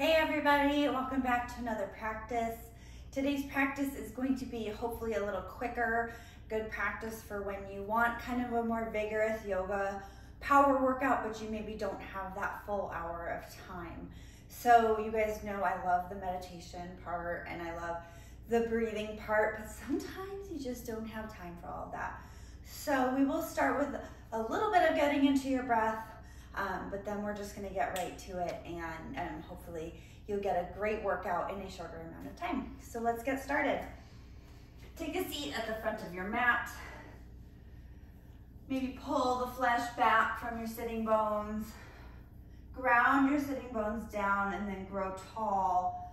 Hey everybody, welcome back to another practice. Today's practice is going to be hopefully a little quicker, good practice for when you want kind of a more vigorous yoga power workout, but you maybe don't have that full hour of time. So you guys know I love the meditation part and I love the breathing part, but sometimes you just don't have time for all of that. So we will start with a little bit of getting into your breath, um, but then we're just gonna get right to it and, and hopefully you'll get a great workout in a shorter amount of time. So let's get started. Take a seat at the front of your mat. Maybe pull the flesh back from your sitting bones. Ground your sitting bones down and then grow tall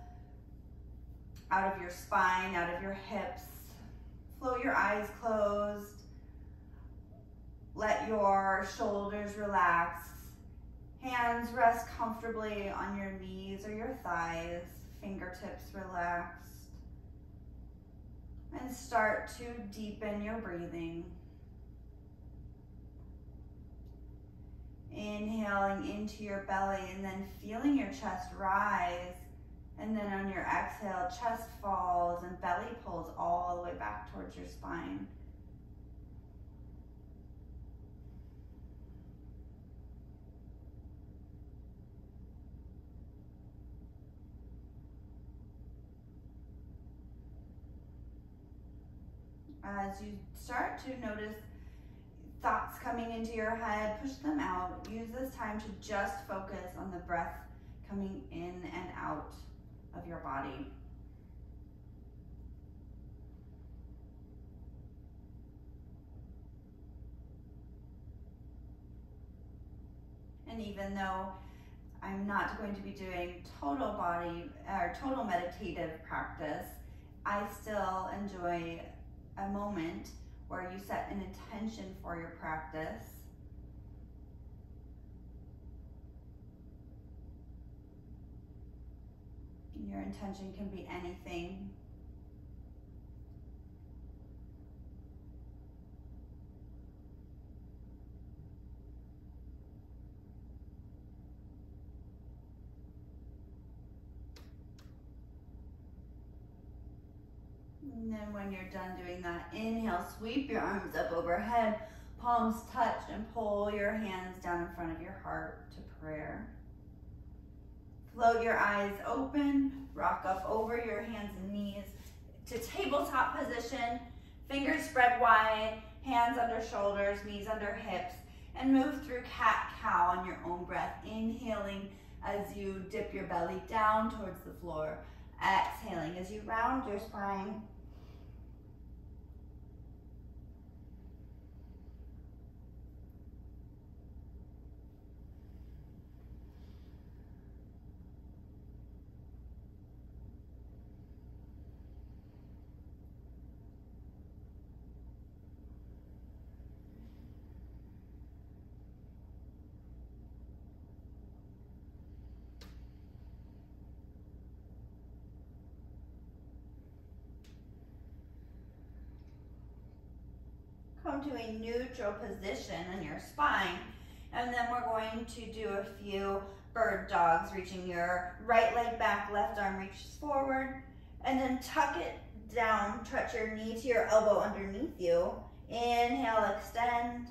out of your spine, out of your hips. Float your eyes closed. Let your shoulders relax. Hands rest comfortably on your knees or your thighs. Fingertips relaxed. And start to deepen your breathing. Inhaling into your belly and then feeling your chest rise. And then on your exhale, chest falls and belly pulls all the way back towards your spine. As you start to notice thoughts coming into your head, push them out. Use this time to just focus on the breath coming in and out of your body. And even though I'm not going to be doing total body or total meditative practice, I still enjoy a moment where you set an intention for your practice. Your intention can be anything. And then when you're done doing that, inhale, sweep your arms up overhead, palms touch, and pull your hands down in front of your heart to prayer. Float your eyes open, rock up over your hands and knees to tabletop position, fingers spread wide, hands under shoulders, knees under hips, and move through cat-cow on your own breath, inhaling as you dip your belly down towards the floor, exhaling as you round your spine, come to a neutral position in your spine. And then we're going to do a few bird dogs, reaching your right leg back, left arm reaches forward, and then tuck it down, touch your knee to your elbow underneath you. Inhale, extend.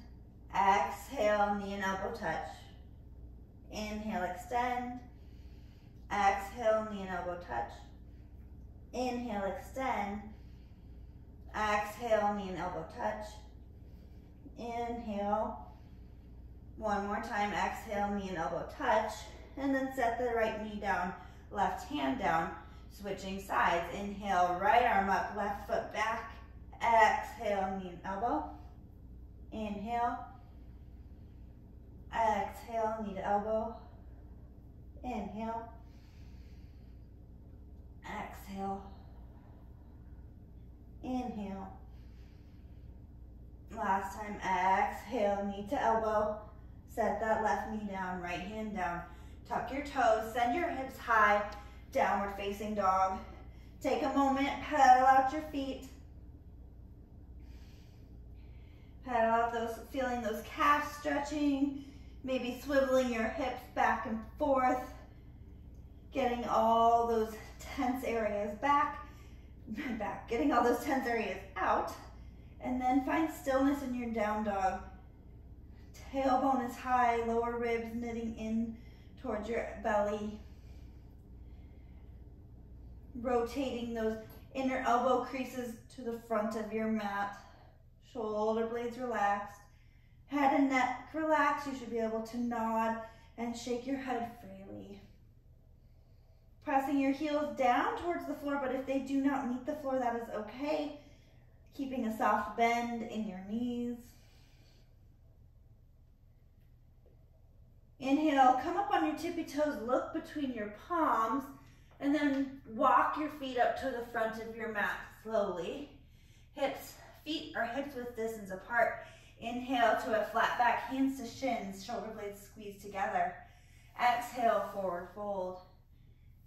Exhale, knee and elbow touch. Inhale, extend. Exhale, knee and elbow touch. Inhale, extend. Exhale, knee and elbow touch. Inhale. One more time, exhale, knee and elbow touch. And then set the right knee down, left hand down, switching sides. Inhale, right arm up, left foot back. Exhale, knee and elbow. Inhale. Exhale, knee to elbow. Inhale. Exhale. Inhale. Last time, exhale, knee to elbow. Set that left knee down, right hand down. Tuck your toes, send your hips high, downward facing dog. Take a moment, pedal out your feet. Pedal out those, feeling those calves stretching, maybe swiveling your hips back and forth. Getting all those tense areas back, back, getting all those tense areas out. And then find stillness in your down dog. Tailbone is high, lower ribs knitting in towards your belly. Rotating those inner elbow creases to the front of your mat. Shoulder blades relaxed. Head and neck relaxed. You should be able to nod and shake your head freely. Pressing your heels down towards the floor, but if they do not meet the floor, that is okay. Keeping a soft bend in your knees. Inhale, come up on your tippy toes, look between your palms, and then walk your feet up to the front of your mat slowly. Hips, feet or hips width distance apart. Inhale to a flat back, hands to shins, shoulder blades squeeze together. Exhale, forward fold.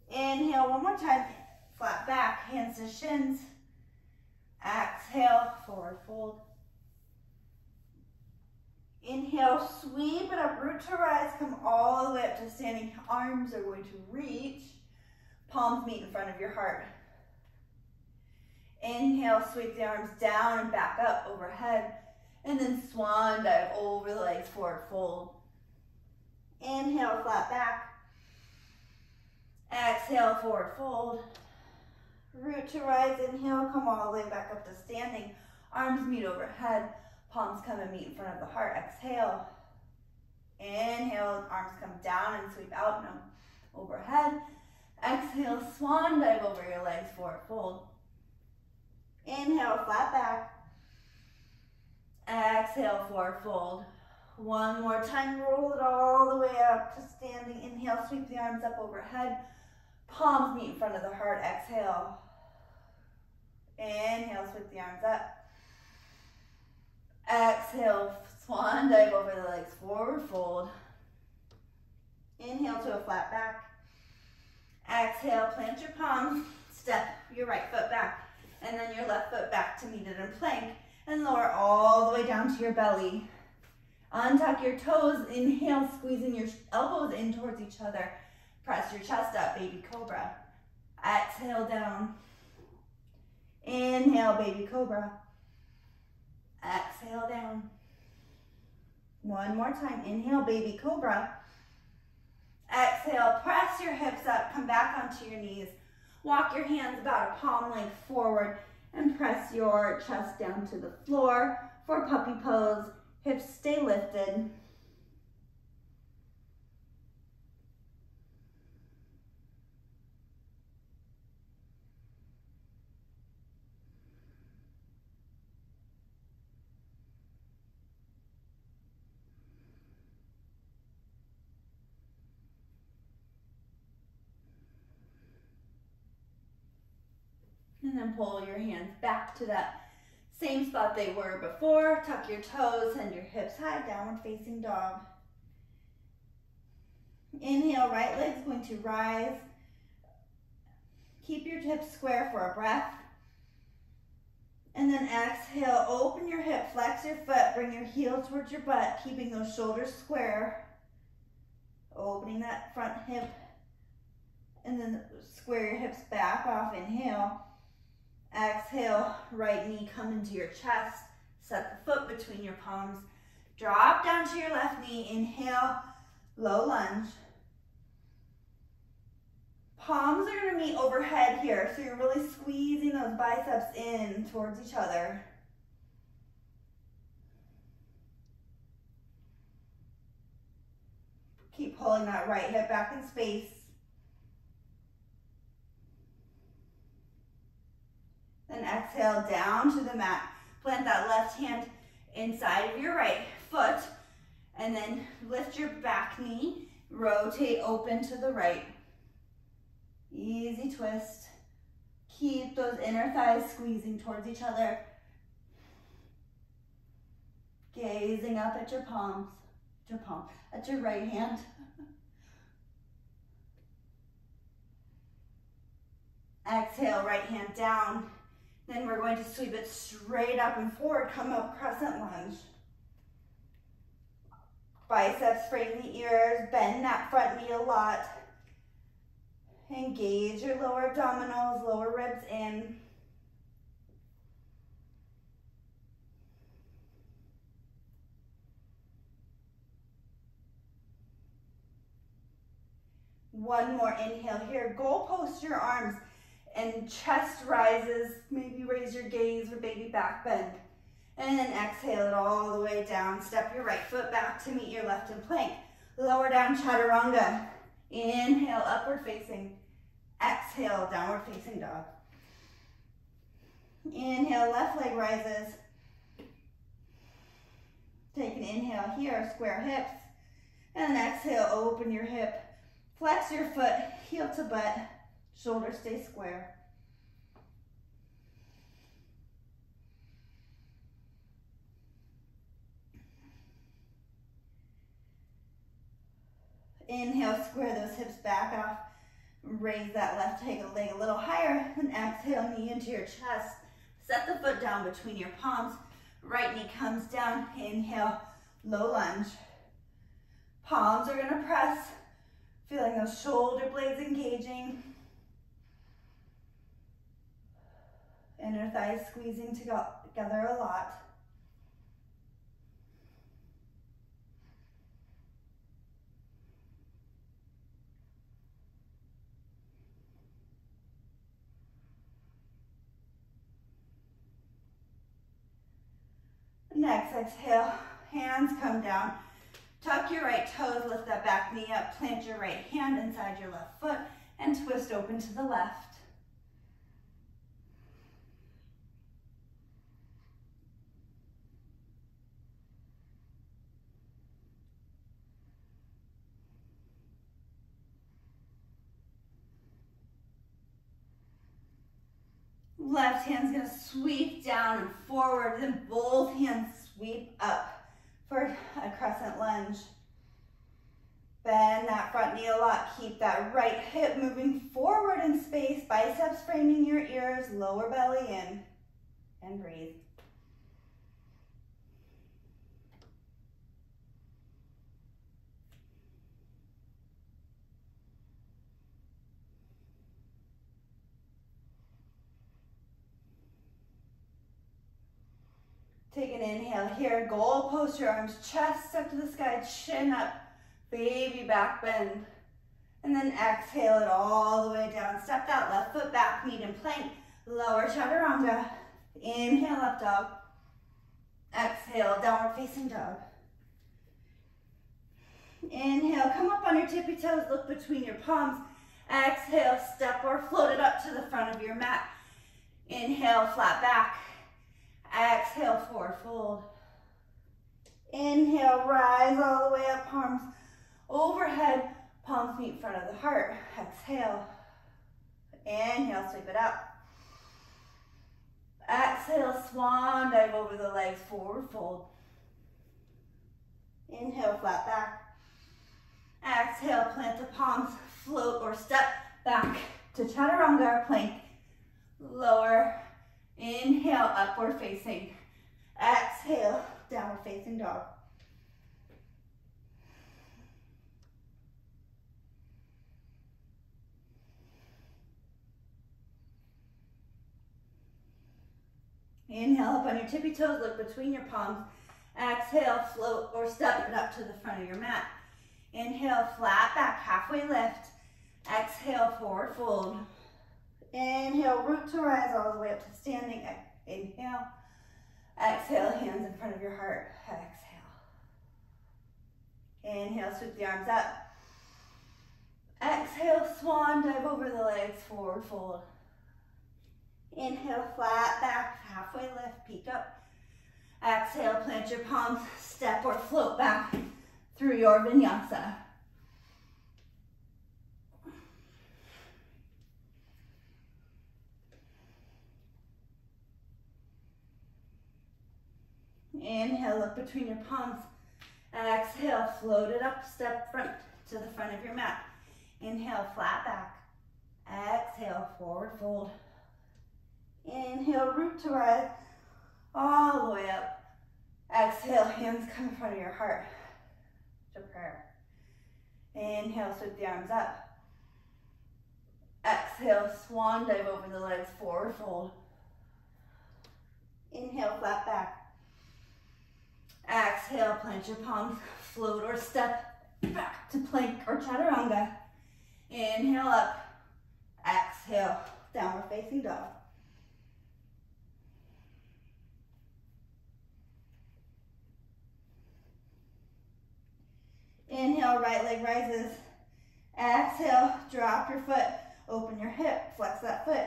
Inhale, one more time, flat back, hands to shins. Exhale, forward fold. Inhale, sweep it up, root to rise, come all the way up to standing. Arms are going to reach. Palms meet in front of your heart. Inhale, sweep the arms down and back up overhead. And then swan dive over the legs, forward fold. Inhale, flat back. Exhale, forward fold. Root to rise, inhale, come all the way back up to standing. Arms meet overhead, palms come and meet in front of the heart. Exhale. Inhale, arms come down and sweep out, no, overhead. Exhale, swan dive over your legs, forward fold. Inhale, flat back. Exhale, forward fold. One more time, roll it all the way up to standing. Inhale, sweep the arms up overhead. Palms meet in front of the heart. Exhale. Inhale, sweep the arms up. Exhale, swan dive over the legs, forward fold. Inhale to a flat back. Exhale, plant your palms, step your right foot back, and then your left foot back to meet it in plank, and lower all the way down to your belly. Untuck your toes, inhale, squeezing your elbows in towards each other. Press your chest up, baby cobra. Exhale down. Inhale, baby cobra. Exhale down. One more time. Inhale, baby cobra. Exhale, press your hips up, come back onto your knees. Walk your hands about a palm length forward and press your chest down to the floor for puppy pose. Hips stay lifted. And then pull your hands back to that same spot they were before. Tuck your toes, send your hips high, downward facing dog. Inhale, right leg's going to rise. Keep your hips square for a breath. And then exhale, open your hip, flex your foot, bring your heel towards your butt, keeping those shoulders square. Opening that front hip. And then square your hips back off, inhale. Exhale, right knee come into your chest. Set the foot between your palms. Drop down to your left knee. Inhale, low lunge. Palms are gonna meet overhead here, so you're really squeezing those biceps in towards each other. Keep pulling that right hip back in space. Then exhale down to the mat. Plant that left hand inside of your right foot. And then lift your back knee. Rotate open to the right. Easy twist. Keep those inner thighs squeezing towards each other. Gazing up at your palms, your palm, at your right hand. Exhale, right hand down. Then we're going to sweep it straight up and forward, come up crescent lunge. Biceps frame the ears, bend that front knee a lot. Engage your lower abdominals, lower ribs in. One more inhale here. Goal post your arms and chest rises. Maybe raise your gaze for baby back bend. And then exhale it all the way down. Step your right foot back to meet your left in plank. Lower down chaturanga. Inhale, upward facing. Exhale, downward facing dog. Inhale, left leg rises. Take an inhale here, square hips. And exhale, open your hip. Flex your foot, heel to butt. Shoulders stay square. Inhale, square those hips back off. Raise that left leg a little higher. And exhale, knee into your chest. Set the foot down between your palms. Right knee comes down. Inhale, low lunge. Palms are gonna press. Feeling those shoulder blades engaging. Inner thighs squeezing together a lot. Next, exhale, hands come down. Tuck your right toes, lift that back knee up, plant your right hand inside your left foot, and twist open to the left. Left hand's gonna sweep down and forward, then both hands sweep up for a crescent lunge. Bend that front knee a lot. Keep that right hip moving forward in space, biceps framing your ears, lower belly in, and breathe. Take an inhale here, goal post your arms, chest up to the sky, chin up, baby back bend. And then exhale it all the way down. Step that left foot back, meet in plank, lower chaturanga. Inhale, up dog. Exhale, downward facing dog. Inhale, come up on your tippy toes, look between your palms. Exhale, step or float it up to the front of your mat. Inhale, flat back. Exhale, forward fold. Inhale, rise all the way up, palms overhead, palms meet in front of the heart. Exhale. Inhale, sweep it up. Exhale, swan dive over the legs, forward fold. Inhale, flat back. Exhale, plant the palms, float or step back to chaturanga plank. Lower Inhale, upward facing. Exhale, downward facing dog. Inhale up on your tippy toes, look between your palms. Exhale, float or step it up to the front of your mat. Inhale, flat back, halfway lift. Exhale, forward fold. Inhale, root to rise all the way up to standing. Inhale. Exhale, hands in front of your heart. Exhale. Inhale, sweep the arms up. Exhale, swan dive over the legs, forward fold. Inhale, flat back, halfway lift, peek up. Exhale, plant your palms, step or float back through your vinyasa. Inhale, look between your palms. Exhale, float it up, step front to the front of your mat. Inhale, flat back. Exhale, forward fold. Inhale, root to rise, all the way up. Exhale, hands come in front of your heart to prayer. Inhale, sweep the arms up. Exhale, swan dive over the legs, forward fold. Inhale, flat back. Exhale, plant your palms, float or step back to plank or chaturanga. Inhale up, exhale, downward facing dog. Inhale, right leg rises. Exhale, drop your foot, open your hip, flex that foot.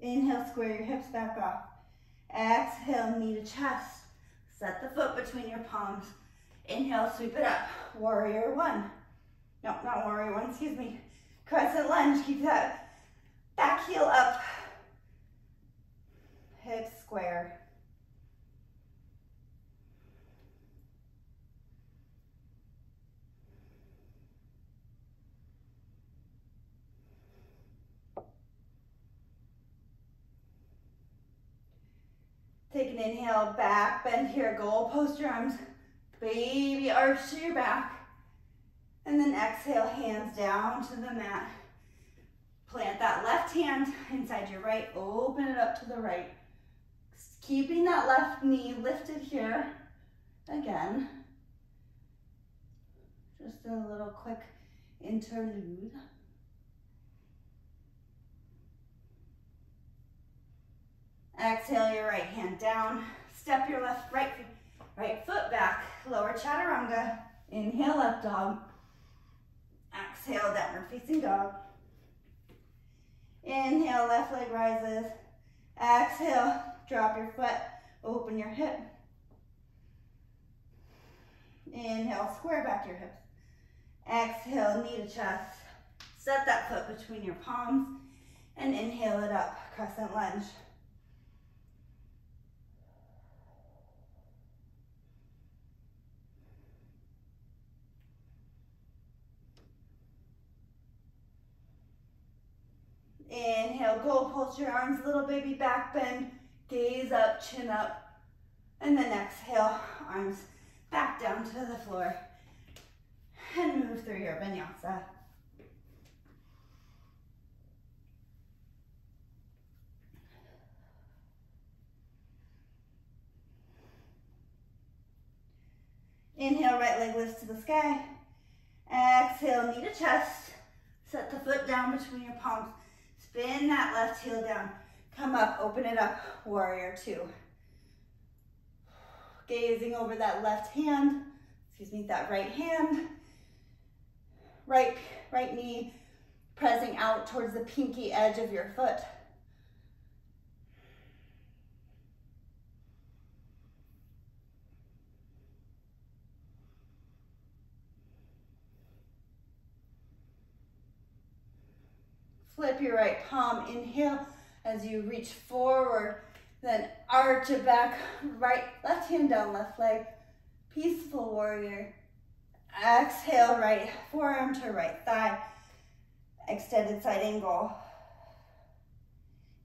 Inhale, square your hips back off. Exhale, knee to chest. Set the foot between your palms. Inhale, sweep it up. Warrior one. No, not warrior one, excuse me. Crescent lunge, keep that back heel up. Hips square. Take an inhale, back bend here, goal post your arms, baby arch to your back. And then exhale, hands down to the mat. Plant that left hand inside your right, open it up to the right. Keeping that left knee lifted here. Again. Just a little quick interlude. Exhale your right hand down. Step your left right, right foot back. Lower chaturanga. Inhale up dog. Exhale downward facing dog. Inhale, left leg rises. Exhale, drop your foot, open your hip. Inhale, square back your hips. Exhale, knee to chest. Set that foot between your palms and inhale it up, crescent lunge. Inhale, goal post your arms, little baby back bend, gaze up, chin up. And then exhale, arms back down to the floor. And move through your vinyasa. Inhale, right leg lifts to the sky. Exhale, knee to chest. Set the foot down between your palms. Spin that left heel down. Come up, open it up, warrior two. Gazing over that left hand, excuse me, that right hand. Right, right knee pressing out towards the pinky edge of your foot. Flip your right palm, inhale as you reach forward. Then arch it back, right, left hand down, left leg. Peaceful warrior. Exhale, right forearm to right thigh. Extended side angle.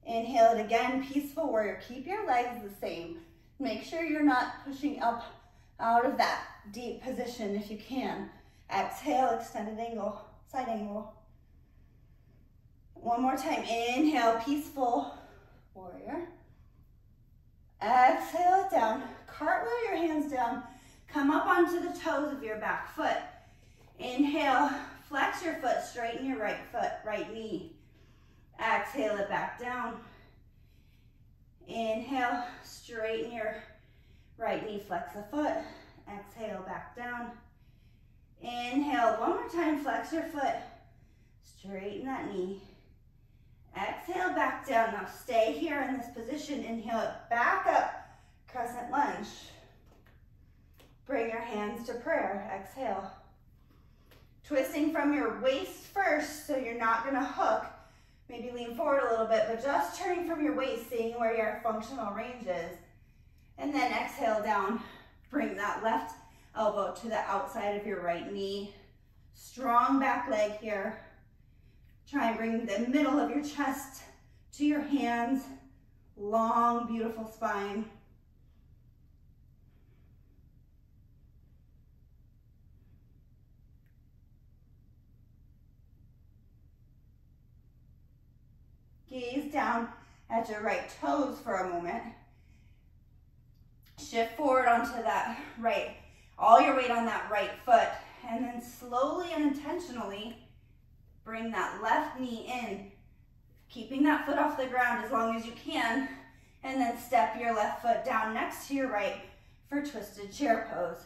Inhale it again, peaceful warrior. Keep your legs the same. Make sure you're not pushing up out of that deep position if you can. Exhale, extended angle, side angle. One more time. Inhale, peaceful warrior. Exhale it down. Cartwheel your hands down. Come up onto the toes of your back foot. Inhale, flex your foot, straighten your right foot, right knee. Exhale it back down. Inhale, straighten your right knee, flex the foot. Exhale, back down. Inhale, one more time, flex your foot. Straighten that knee. Exhale back down. Now stay here in this position. Inhale it back up. Crescent lunge. Bring your hands to prayer. Exhale. Twisting from your waist first so you're not going to hook. Maybe lean forward a little bit, but just turning from your waist, seeing where your functional range is. And then exhale down. Bring that left elbow to the outside of your right knee. Strong back leg here. Try and bring the middle of your chest to your hands. Long, beautiful spine. Gaze down at your right toes for a moment. Shift forward onto that right, all your weight on that right foot. And then slowly and intentionally, bring that left knee in, keeping that foot off the ground as long as you can. And then step your left foot down next to your right for twisted chair pose.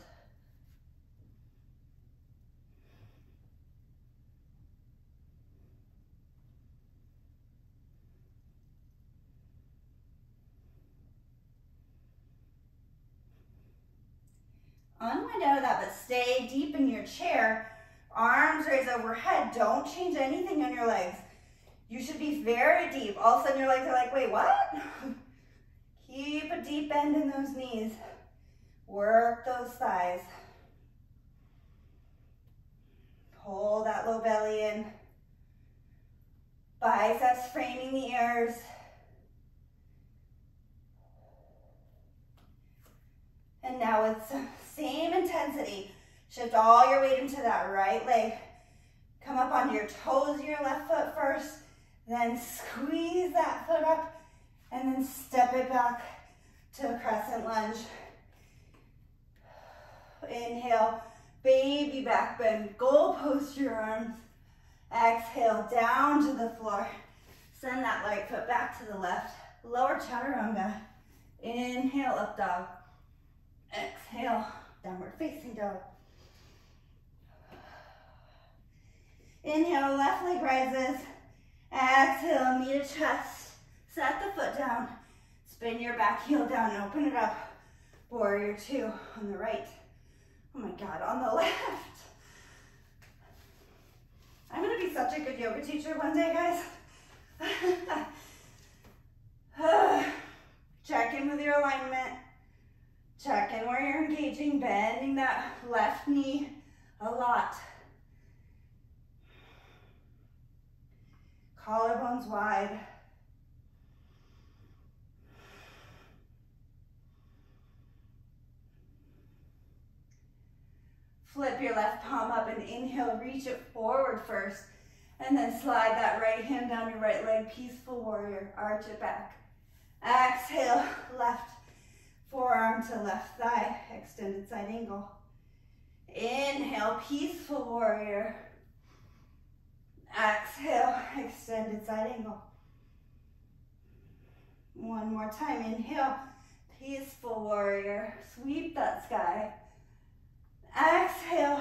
Unwind out of that, but stay deep in your chair. Arms raised overhead. Don't change anything on your legs. You should be very deep. All of a sudden your legs are like, wait, what? Keep a deep bend in those knees. Work those thighs. Pull that low belly in. Biceps framing the ears. And now with same intensity, shift all your weight into that right leg. Come up onto your toes your left foot first, then squeeze that foot up, and then step it back to a crescent lunge. Inhale, baby back bend, goal post your arms. Exhale, down to the floor. Send that right foot back to the left. Lower chaturanga. Inhale, up dog. Exhale, downward facing dog. Inhale, left leg rises. Exhale, knee to chest. Set the foot down. Spin your back heel down open it up. Warrior two on the right. Oh my God, on the left. I'm gonna be such a good yoga teacher one day, guys. Check in with your alignment. Check in where you're engaging, bending that left knee a lot. Collarbones wide. Flip your left palm up and inhale, reach it forward first. And then slide that right hand down your right leg, peaceful warrior, arch it back. Exhale, left forearm to left thigh, extended side angle. Inhale, peaceful warrior. Exhale, extended side angle. One more time, inhale, peaceful warrior. Sweep that sky. Exhale.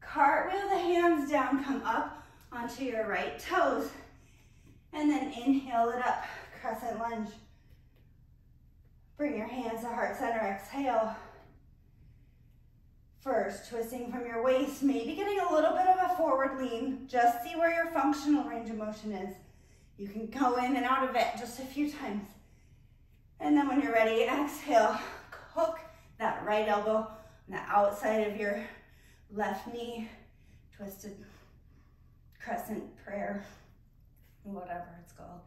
Cartwheel the hands down, come up onto your right toes. And then inhale it up, crescent lunge. Bring your hands to heart center, exhale. First, twisting from your waist, maybe getting a little bit of a forward lean. Just see where your functional range of motion is. You can go in and out of it just a few times. And then when you're ready, exhale, hook that right elbow on the outside of your left knee, twisted crescent prayer, whatever it's called.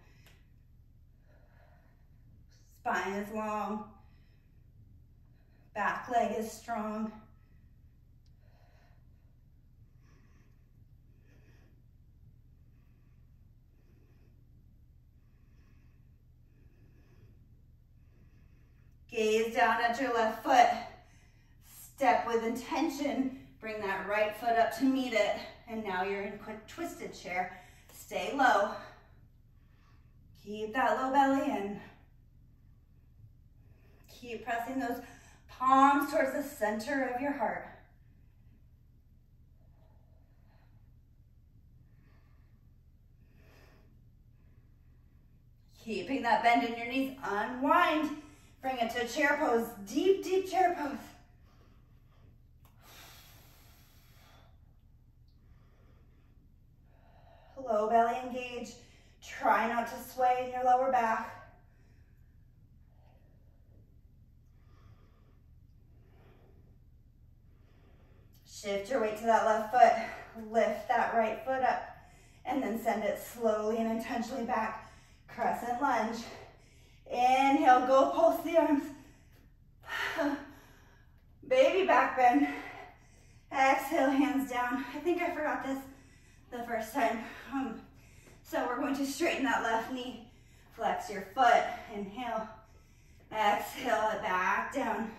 Spine is long, back leg is strong. Gaze down at your left foot. Step with intention. Bring that right foot up to meet it. And now you're in a quick twisted chair. Stay low. Keep that low belly in. Keep pressing those palms towards the center of your heart. Keeping that bend in your knees, unwind. Bring it to a chair pose, deep, deep chair pose. Low belly engage. Try not to sway in your lower back. Shift your weight to that left foot. Lift that right foot up. And then send it slowly and intentionally back. Crescent lunge. Inhale, goal post the arms. Baby back bend. Exhale, hands down. I think I forgot this the first time. Um, so we're going to straighten that left knee. Flex your foot. Inhale. Exhale it back down.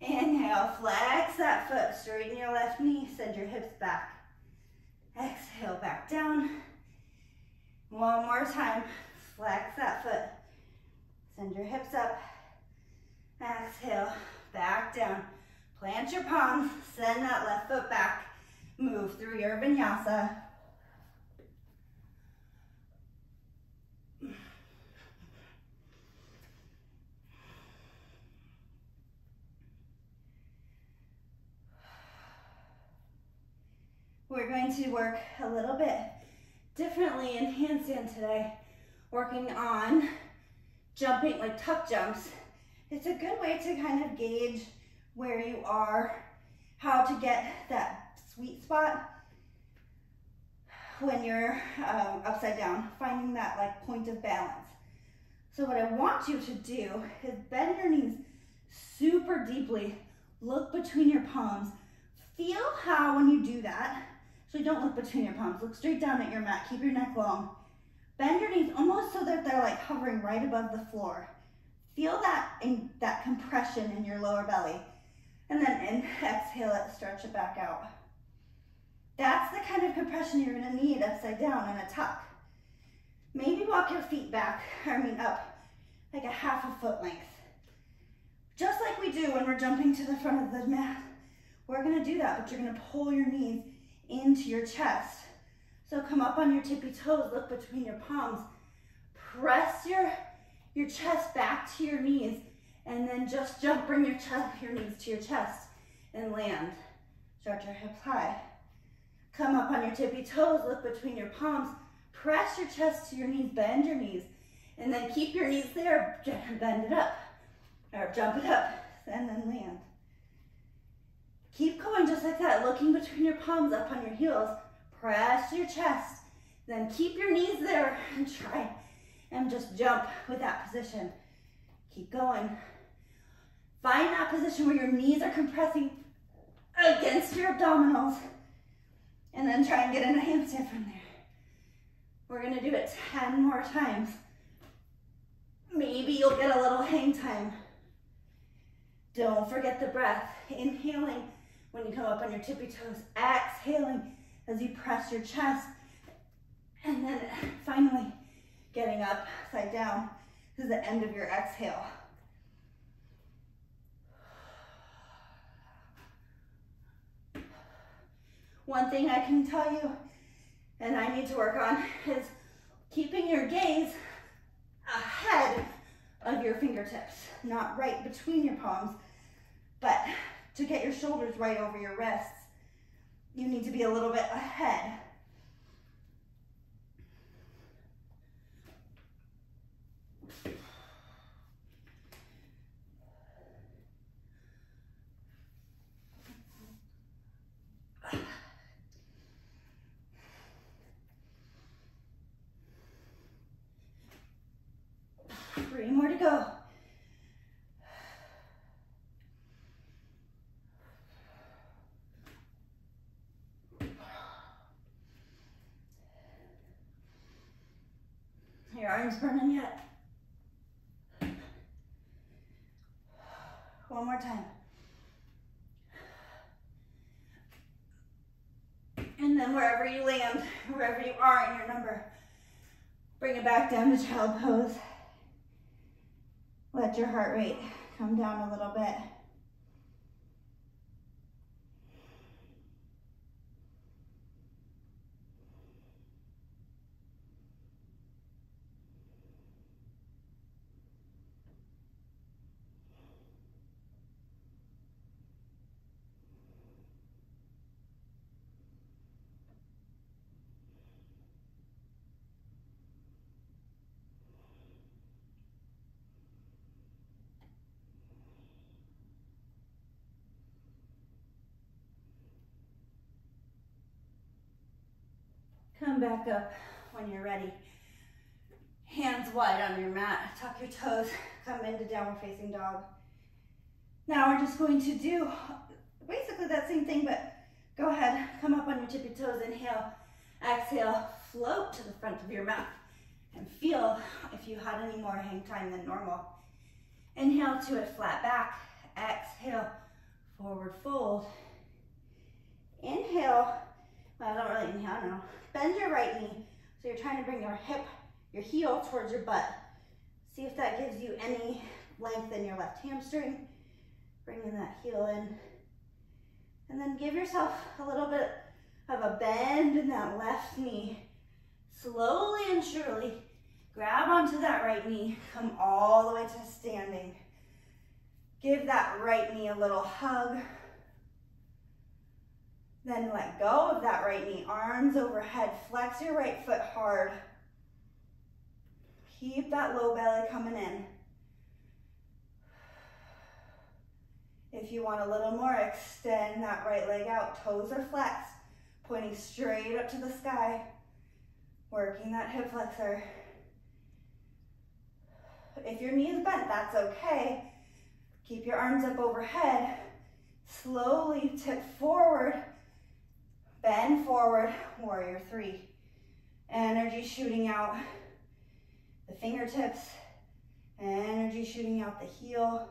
Inhale, flex that foot. Straighten your left knee. Send your hips back. Exhale, back down. One more time. Flex that foot. Send your hips up. Exhale, back down. Plant your palms, send that left foot back. Move through your vinyasa. We're going to work a little bit differently in handstand today, working on jumping like tuck jumps. It's a good way to kind of gauge where you are, how to get that sweet spot when you're um, upside down, finding that like point of balance. So what I want you to do is bend your knees super deeply, look between your palms. Feel how when you do that, so you don't look between your palms, look straight down at your mat, keep your neck long. Bend your knees almost so that they're like hovering right above the floor. Feel that, in, that compression in your lower belly. And then in, exhale it, stretch it back out. That's the kind of compression you're gonna need upside down in a tuck. Maybe walk your feet back, I mean up, like a half a foot length. Just like we do when we're jumping to the front of the mat. We're gonna do that, but you're gonna pull your knees into your chest. So come up on your tippy toes, look between your palms. Press your, your chest back to your knees and then just jump, bring your, chest, your knees to your chest and land. Stretch your hips high. Come up on your tippy toes, look between your palms, press your chest to your knees, bend your knees, and then keep your knees there, bend it up, or jump it up, and then land. Keep going just like that, looking between your palms up on your heels, press your chest, then keep your knees there and try and just jump with that position. Keep going. Find that position where your knees are compressing against your abdominals. And then try and get in a handstand from there. We're gonna do it 10 more times. Maybe you'll get a little hang time. Don't forget the breath. Inhaling when you come up on your tippy toes. Exhaling as you press your chest. And then finally getting up, side down. This is the end of your exhale. One thing I can tell you, and I need to work on, is keeping your gaze ahead of your fingertips, not right between your palms, but to get your shoulders right over your wrists, you need to be a little bit ahead. Three more to go. Arms burning yet? One more time. And then wherever you land, wherever you are in your number, bring it back down to child pose. Let your heart rate come down a little bit. Come back up when you're ready. Hands wide on your mat. Tuck your toes. Come into downward facing dog. Now we're just going to do basically that same thing, but go ahead. Come up on your tippy toes. Inhale. Exhale. float to the front of your mat and feel if you had any more hang time than normal. Inhale to a flat back. Exhale, forward fold. Inhale, well, I don't really I don't know. Bend your right knee. So you're trying to bring your hip, your heel towards your butt. See if that gives you any length in your left hamstring. Bringing that heel in. And then give yourself a little bit of a bend in that left knee. Slowly and surely grab onto that right knee. Come all the way to standing. Give that right knee a little hug. Then let go of that right knee, arms overhead. Flex your right foot hard. Keep that low belly coming in. If you want a little more, extend that right leg out. Toes are flexed, pointing straight up to the sky. Working that hip flexor. If your knee is bent, that's okay. Keep your arms up overhead. Slowly tip forward Bend forward, warrior three. Energy shooting out the fingertips, energy shooting out the heel.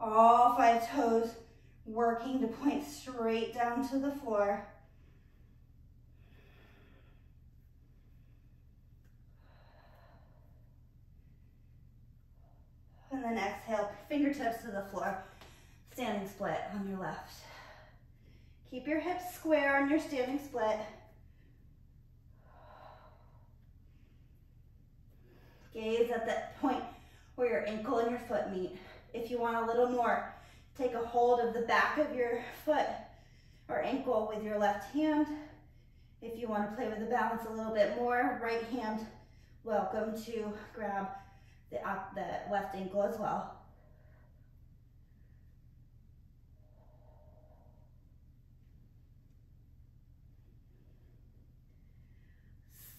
All five toes working to point straight down to the floor. And then exhale, fingertips to the floor, standing split on your left. Keep your hips square on your standing split. Gaze at that point where your ankle and your foot meet. If you want a little more, take a hold of the back of your foot or ankle with your left hand. If you want to play with the balance a little bit more, right hand, welcome to grab the, the left ankle as well.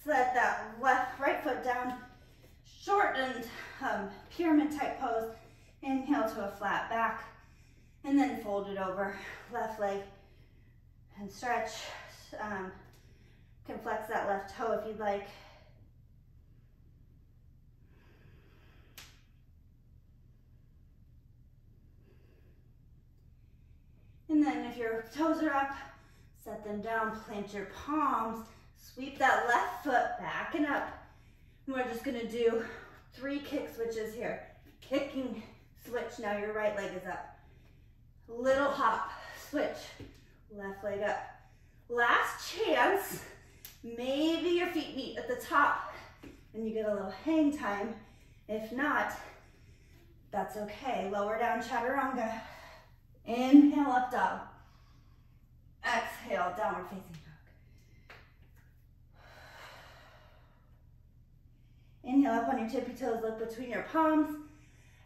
Set that left, right foot down, shortened um, pyramid type pose. Inhale to a flat back, and then fold it over, left leg, and stretch. Um, can flex that left toe if you'd like. And then if your toes are up, set them down, plant your palms, Sweep that left foot back and up. And we're just gonna do three kick switches here. Kicking switch, now your right leg is up. Little hop, switch, left leg up. Last chance, maybe your feet meet at the top and you get a little hang time. If not, that's okay. Lower down chaturanga. Inhale, up dog. Exhale, downward facing Inhale up on your tippy toes, look between your palms.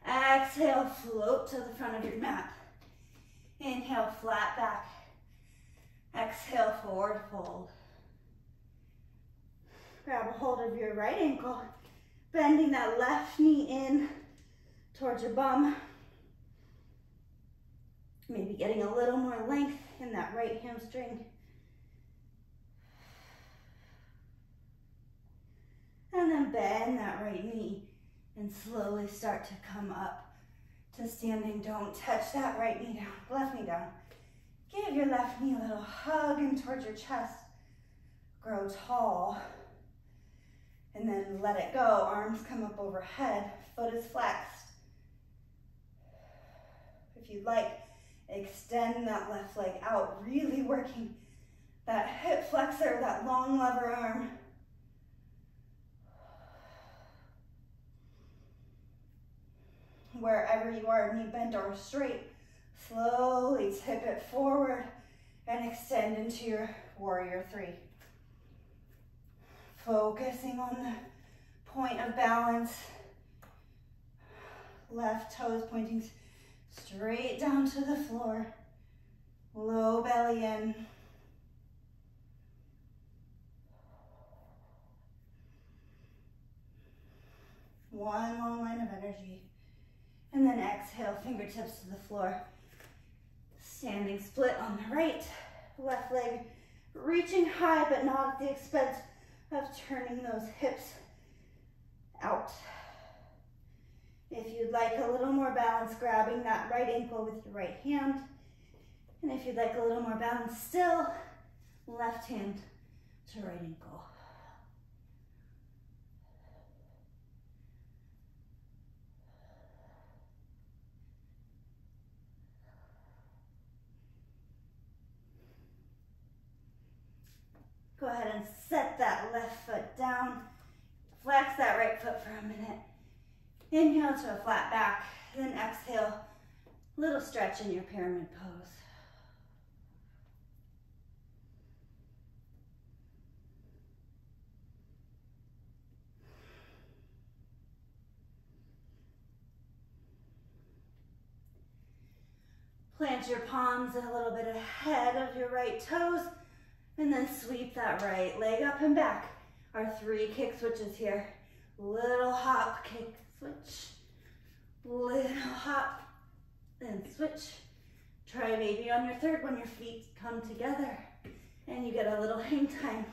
Exhale, float to the front of your mat. Inhale, flat back. Exhale, forward fold. Grab a hold of your right ankle, bending that left knee in towards your bum. Maybe getting a little more length in that right hamstring. And then bend that right knee and slowly start to come up to standing. Don't touch that right knee down, left knee down. Give your left knee a little hug in towards your chest. Grow tall. And then let it go. Arms come up overhead. Foot is flexed. If you'd like, extend that left leg out, really working that hip flexor, that long lever arm. Wherever you are, knee bent or straight. Slowly tip it forward and extend into your warrior three. Focusing on the point of balance. Left toes pointing straight down to the floor. Low belly in. One long line of energy. And then exhale, fingertips to the floor. Standing split on the right, left leg reaching high, but not at the expense of turning those hips out. If you'd like a little more balance, grabbing that right ankle with your right hand. And if you'd like a little more balance still, left hand to right ankle. Go ahead and set that left foot down. Flex that right foot for a minute. Inhale to a flat back, then exhale, little stretch in your pyramid pose. Plant your palms a little bit ahead of your right toes and then sweep that right leg up and back. Our three kick switches here. Little hop, kick, switch. Little hop, then switch. Try maybe on your third when your feet come together and you get a little hang time.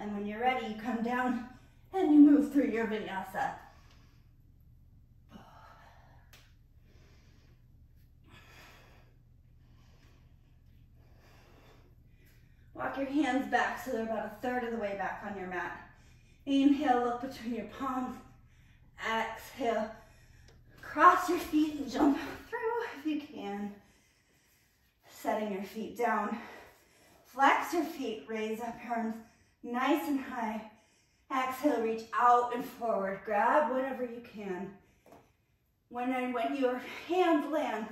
And when you're ready, you come down and you move through your vinyasa. Walk your hands back so they're about a third of the way back on your mat. Inhale, look between your palms. Exhale, cross your feet and jump through if you can. Setting your feet down. Flex your feet, raise up your arms nice and high. Exhale, reach out and forward. Grab whatever you can. When, when your hands land,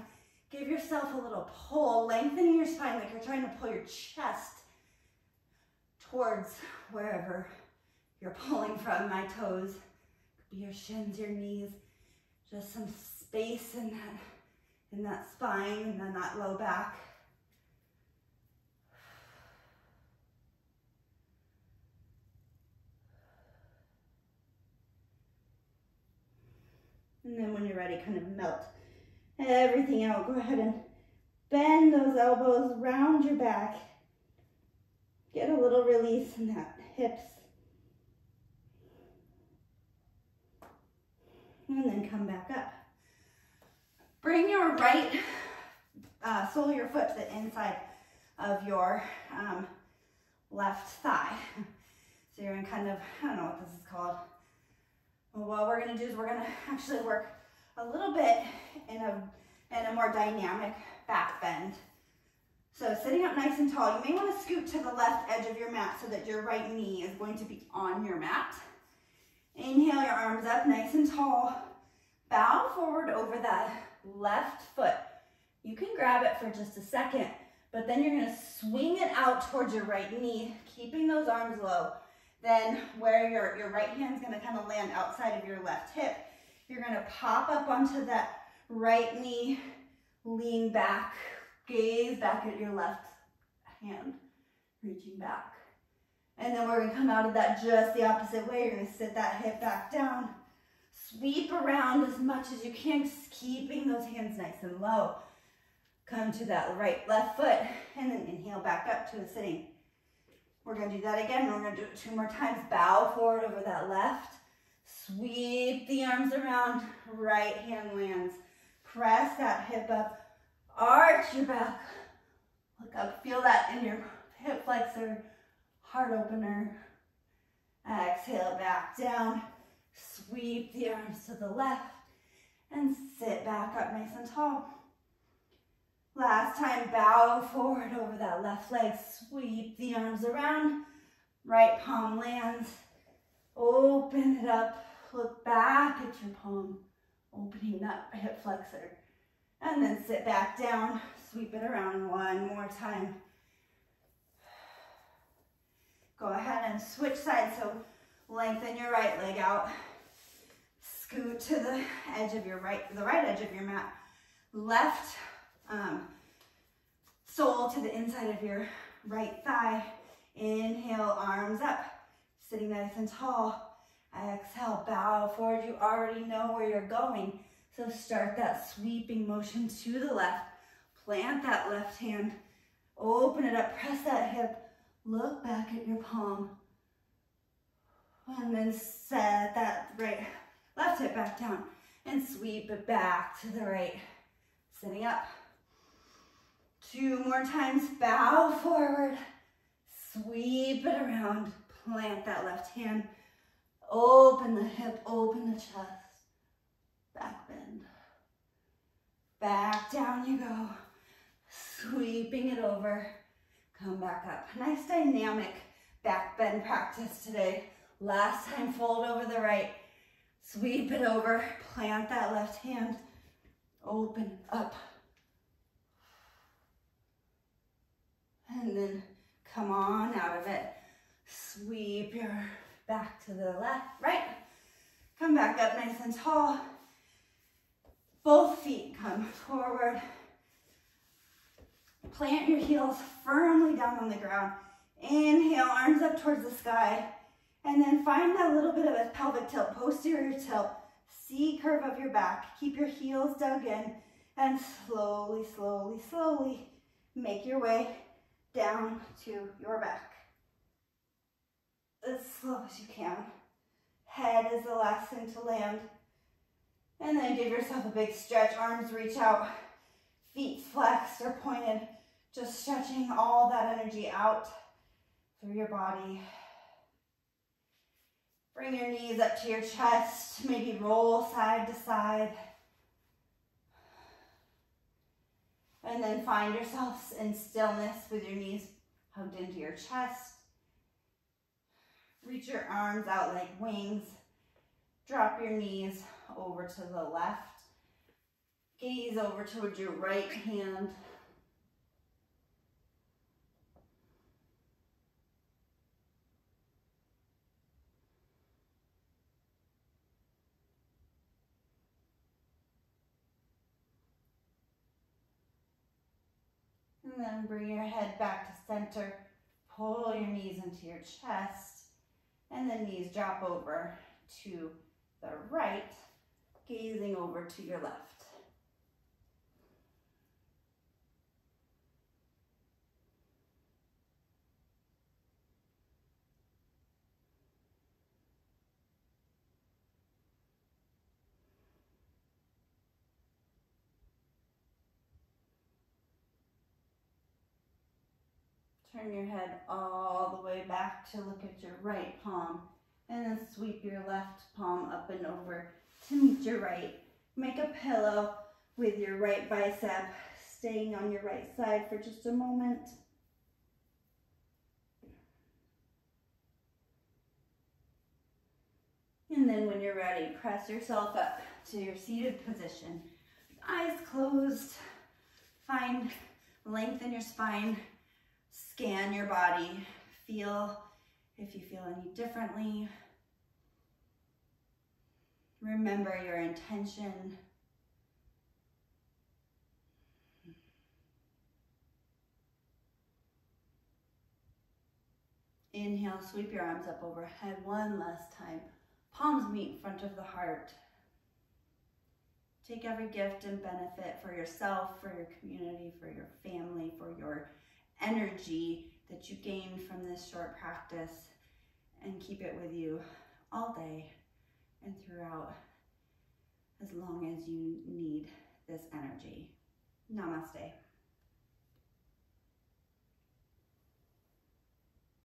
give yourself a little pull, lengthening your spine like you're trying to pull your chest towards wherever you're pulling from, my toes. Could be your shins, your knees, just some space in that, in that spine and then that low back. And then when you're ready, kind of melt everything out. Go ahead and bend those elbows round your back. Get a little release in that hips. And then come back up. Bring your right uh, sole of your foot to the inside of your um, left thigh. So you're in kind of, I don't know what this is called. What we're gonna do is we're gonna actually work a little bit in a, in a more dynamic back bend. So sitting up nice and tall, you may want to scoot to the left edge of your mat so that your right knee is going to be on your mat. Inhale your arms up nice and tall. Bow forward over that left foot. You can grab it for just a second, but then you're gonna swing it out towards your right knee, keeping those arms low. Then where your, your right hand's gonna kind of land outside of your left hip, you're gonna pop up onto that right knee, lean back, Gaze back at your left hand, reaching back. And then we're gonna come out of that just the opposite way. You're gonna sit that hip back down. Sweep around as much as you can, just keeping those hands nice and low. Come to that right left foot, and then inhale back up to a sitting. We're gonna do that again. We're gonna do it two more times. Bow forward over that left. Sweep the arms around, right hand lands. Press that hip up Arch your back. Look up. Feel that in your hip flexor, heart opener. Exhale back down. Sweep the arms to the left and sit back up nice and tall. Last time, bow forward over that left leg. Sweep the arms around. Right palm lands. Open it up. Look back at your palm. Opening that hip flexor. And then sit back down, sweep it around one more time. Go ahead and switch sides, so lengthen your right leg out. Scoot to the edge of your right, the right edge of your mat. Left um, sole to the inside of your right thigh. Inhale, arms up, sitting nice and tall. Exhale, bow forward. You already know where you're going. So start that sweeping motion to the left. Plant that left hand. Open it up. Press that hip. Look back at your palm. And then set that right, left hip back down and sweep it back to the right. Sitting up. Two more times, bow forward. Sweep it around, plant that left hand. Open the hip, open the chest. Back bend. Back down you go. Sweeping it over. Come back up. Nice dynamic back bend practice today. Last time, fold over the right. Sweep it over. Plant that left hand. Open up. And then come on out of it. Sweep your back to the left, right. Come back up nice and tall. Both feet come forward. Plant your heels firmly down on the ground. Inhale, arms up towards the sky. And then find that little bit of a pelvic tilt, posterior tilt. C curve of your back. Keep your heels dug in. And slowly, slowly, slowly make your way down to your back. As slow as you can. Head is the last thing to land. And then give yourself a big stretch. Arms reach out. Feet flexed or pointed. Just stretching all that energy out through your body. Bring your knees up to your chest. Maybe roll side to side. And then find yourselves in stillness with your knees hugged into your chest. Reach your arms out like wings. Drop your knees over to the left. Gaze over towards your right hand. And then bring your head back to center. Pull your knees into your chest. And the knees drop over to the right, gazing over to your left. Turn your head all the way back to look at your right palm. And then sweep your left palm up and over to meet your right. Make a pillow with your right bicep, staying on your right side for just a moment. And then when you're ready, press yourself up to your seated position. Eyes closed. Find length in your spine Scan your body. Feel if you feel any differently. Remember your intention. Inhale, sweep your arms up overhead one last time. Palms meet in front of the heart. Take every gift and benefit for yourself, for your community, for your family, for your energy that you gained from this short practice and keep it with you all day and throughout as long as you need this energy. Namaste.